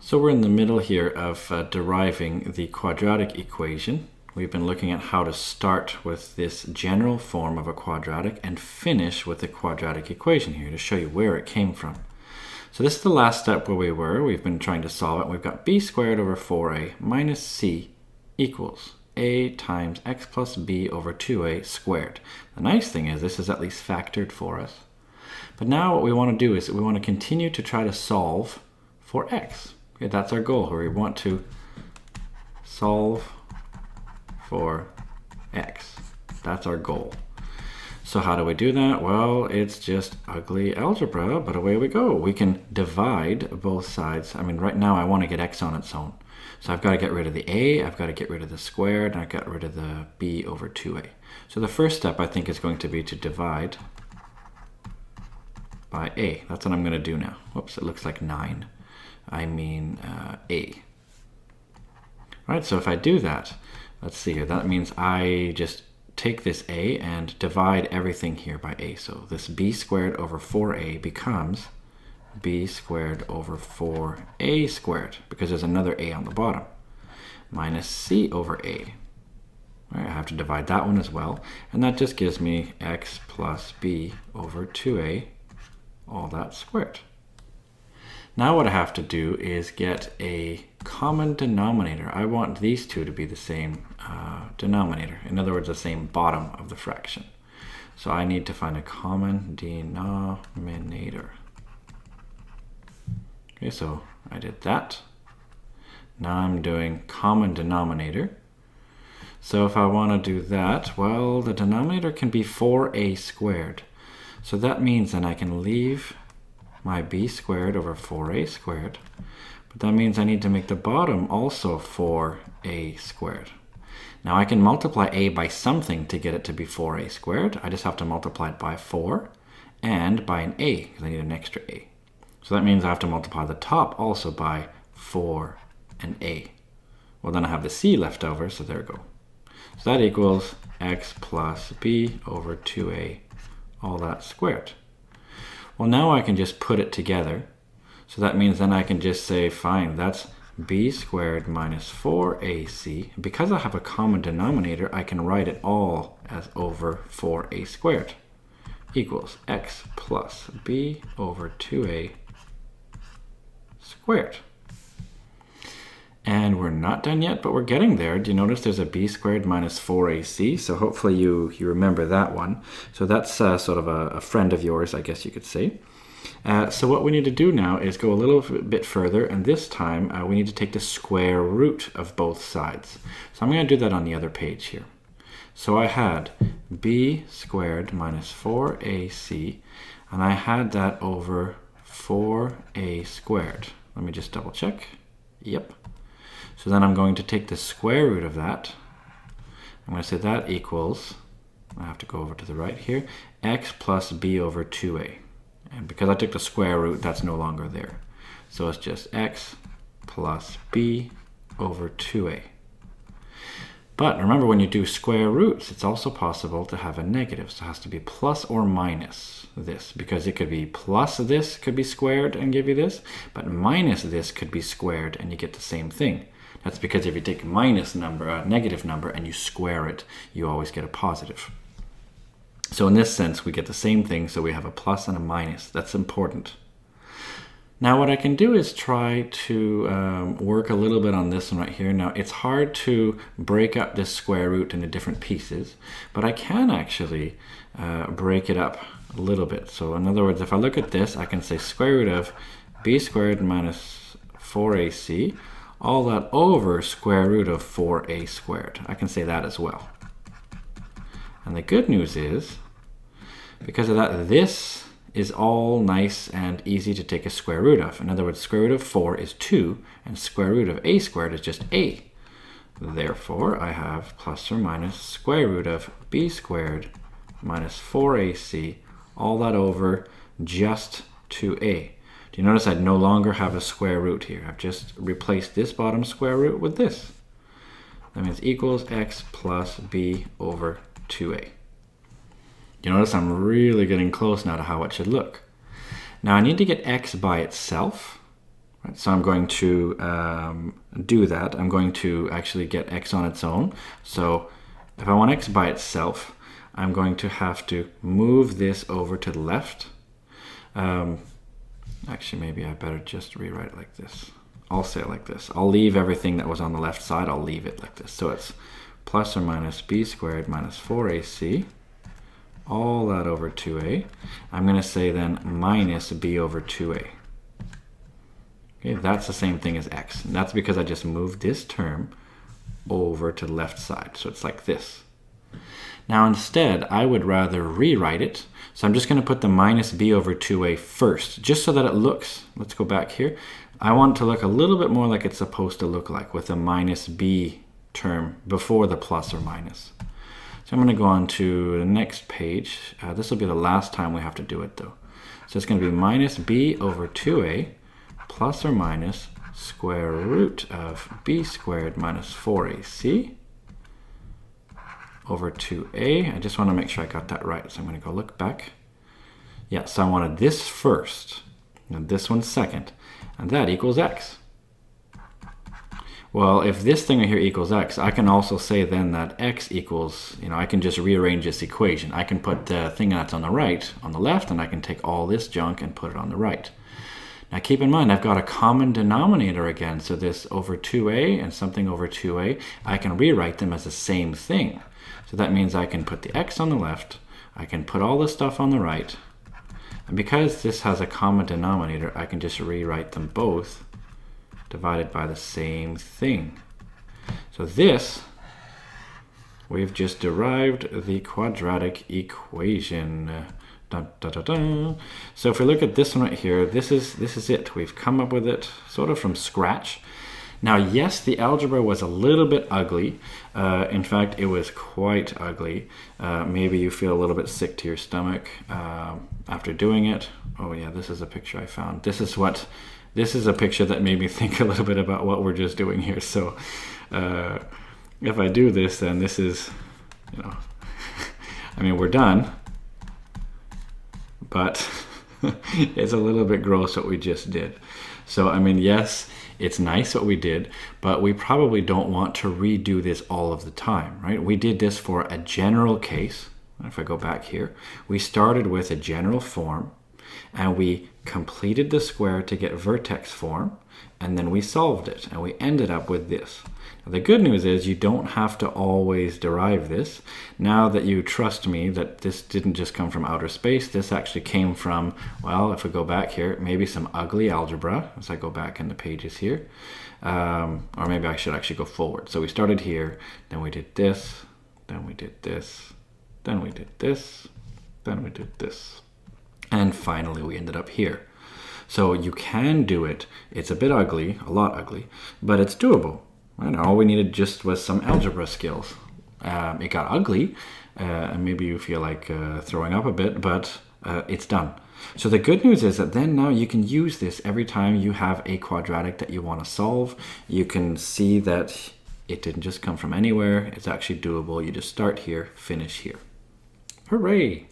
So we're in the middle here of uh, deriving the quadratic equation. We've been looking at how to start with this general form of a quadratic and finish with the quadratic equation here to show you where it came from. So this is the last step where we were. We've been trying to solve it. We've got b squared over 4a minus c equals a times x plus b over 2a squared. The nice thing is this is at least factored for us. But now what we want to do is we want to continue to try to solve for x. Okay, that's our goal, where we want to solve for x. That's our goal. So how do we do that? Well, it's just ugly algebra, but away we go. We can divide both sides. I mean, right now I want to get x on its own. So I've got to get rid of the a, I've got to get rid of the squared, and I've got rid of the b over 2a. So the first step I think is going to be to divide by a. That's what I'm going to do now. Whoops, it looks like 9. I mean uh, a. All right, so if I do that, let's see here, that means I just take this a and divide everything here by a. So this b squared over 4a becomes b squared over 4a squared, because there's another a on the bottom, minus c over a. Right, I have to divide that one as well, and that just gives me x plus b over 2a, all that squared. Now what I have to do is get a common denominator. I want these two to be the same uh, denominator. In other words, the same bottom of the fraction. So I need to find a common denominator. Okay, so I did that. Now I'm doing common denominator. So if I want to do that, well, the denominator can be 4a squared. So that means then I can leave my b squared over 4a squared. But that means I need to make the bottom also 4a squared. Now I can multiply a by something to get it to be 4a squared. I just have to multiply it by 4 and by an a, because I need an extra a. So that means I have to multiply the top also by 4 and a. Well, then I have the c left over, so there we go. So that equals x plus b over 2a, all that squared. Well, now I can just put it together. So that means then I can just say, fine, that's b squared minus 4ac. Because I have a common denominator, I can write it all as over 4a squared equals x plus b over 2a squared. And we're not done yet, but we're getting there. Do you notice there's a b squared minus 4ac? So hopefully you, you remember that one. So that's uh, sort of a, a, friend of yours, I guess you could say. Uh, so what we need to do now is go a little bit further, and this time uh, we need to take the square root of both sides. So I'm going to do that on the other page here. So I had b squared minus 4ac, and I had that over 4a squared. Let me just double check. Yep. So then I'm going to take the square root of that. I'm going to say that equals, I have to go over to the right here, x plus b over 2a. And because I took the square root, that's no longer there. So it's just x plus b over 2a. But remember when you do square roots, it's also possible to have a negative. So it has to be plus or minus this because it could be plus this could be squared and give you this, but minus this could be squared and you get the same thing. That's because if you take a minus number, a negative number, and you square it, you always get a positive. So in this sense, we get the same thing, so we have a plus and a minus. That's important. Now what I can do is try to um, work a little bit on this one right here. Now it's hard to break up this square root into different pieces, but I can actually uh, break it up a little bit. So in other words, if I look at this, I can say square root of b squared minus 4ac, all that over square root of 4a squared. I can say that as well. And the good news is, because of that, this is all nice and easy to take a square root of. In other words, square root of 4 is 2, and square root of a squared is just a. Therefore, I have plus or minus square root of b squared minus 4ac, all that over just 2a. Do you notice I no longer have a square root here? I've just replaced this bottom square root with this. That means equals x plus b over 2a. You notice I'm really getting close now to how it should look. Now I need to get x by itself. Right, so I'm going to um, do that. I'm going to actually get x on its own. So if I want x by itself, I'm going to have to move this over to the left. Um, actually, maybe I better just rewrite it like this. I'll say it like this. I'll leave everything that was on the left side, I'll leave it like this. So it's plus or minus b squared minus 4ac, all that over 2a. I'm going to say then minus b over 2a. Okay, that's the same thing as x. And that's because I just moved this term over to the left side. So it's like this. Now instead, I would rather rewrite it. So I'm just going to put the minus b over 2a first, just so that it looks, let's go back here. I want it to look a little bit more like it's supposed to look like with a minus b term before the plus or minus. So I'm going to go on to the next page. Uh, this will be the last time we have to do it though. So it's going to be minus b over 2a plus or minus square root of b squared minus 4ac over 2a. I just want to make sure I got that right. So I'm going to go look back. Yeah, so I wanted this first, and this one second, and that equals x. Well, if this thing right here equals x, I can also say then that x equals, you know, I can just rearrange this equation. I can put the thing that's on the right on the left, and I can take all this junk and put it on the right. Now keep in mind, I've got a common denominator again, so this over 2a and something over 2a, I can rewrite them as the same thing. So that means I can put the x on the left, I can put all this stuff on the right, and because this has a common denominator, I can just rewrite them both divided by the same thing. So this, we've just derived the quadratic equation. Dun, dun, dun, so if we look at this one right here, this is this is it. We've come up with it sort of from scratch. Now, yes, the algebra was a little bit ugly. Uh, in fact, it was quite ugly. Uh, maybe you feel a little bit sick to your stomach uh, after doing it. Oh yeah, this is a picture I found. This is what, this is a picture that made me think a little bit about what we're just doing here. So uh, if I do this, then this is, you know, I mean, we're done but it's a little bit gross what we just did. So, I mean, yes, it's nice what we did, but we probably don't want to redo this all of the time, right? We did this for a general case. If I go back here, we started with a general form and we completed the square to get vertex form and then we solved it and we ended up with this. Now, The good news is you don't have to always derive this. Now that you trust me that this didn't just come from outer space, this actually came from, well, if we go back here, maybe some ugly algebra, as I go back in the pages here. Um, or maybe I should actually go forward. So we started here, then we did this, then we did this, then we did this, then we did this. And finally we ended up here. So you can do it. It's a bit ugly, a lot ugly, but it's doable. And all we needed just was some algebra skills. Um, it got ugly, uh, and maybe you feel like uh, throwing up a bit, but uh, it's done. So the good news is that then now you can use this every time you have a quadratic that you want to solve. You can see that it didn't just come from anywhere. It's actually doable. You just start here, finish here. Hooray!